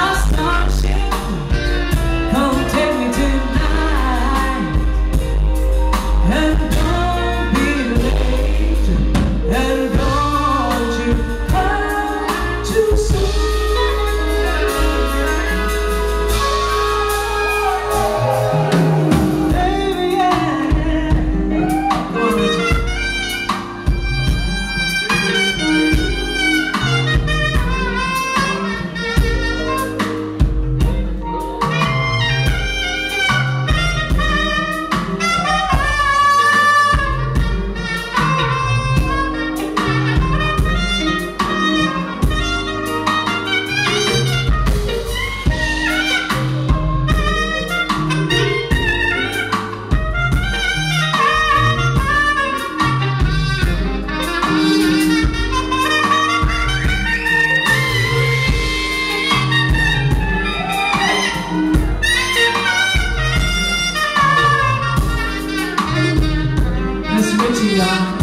lost, no shit. vou tirar.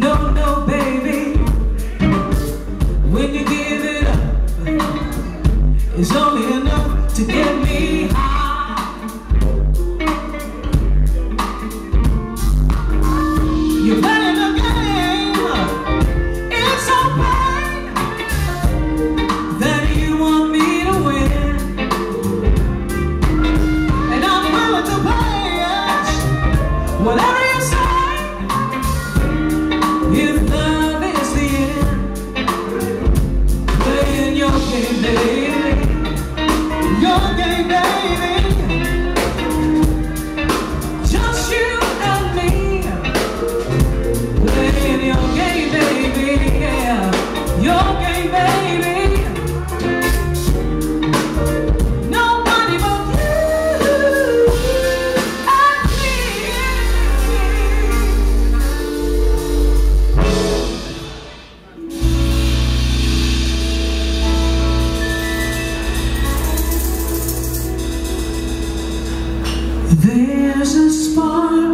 No, no, baby. baby. There's a spark